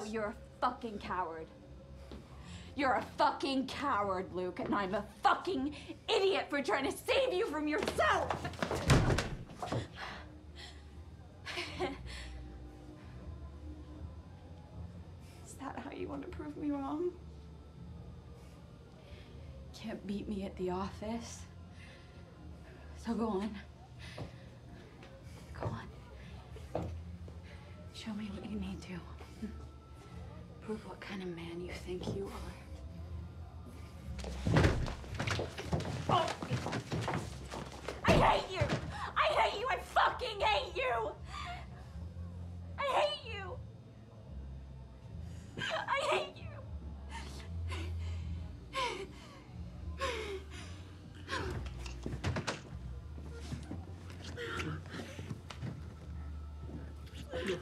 Oh, you're a fucking coward. You're a fucking coward, Luke, and I'm a fucking idiot for trying to save you from yourself! Is that how you want to prove me wrong? Can't beat me at the office. So go on. Go on. Show me what you need to prove what kind of man you think you are. Oh. I hate you! I hate you! I fucking hate you! I hate you! I hate you! Yeah.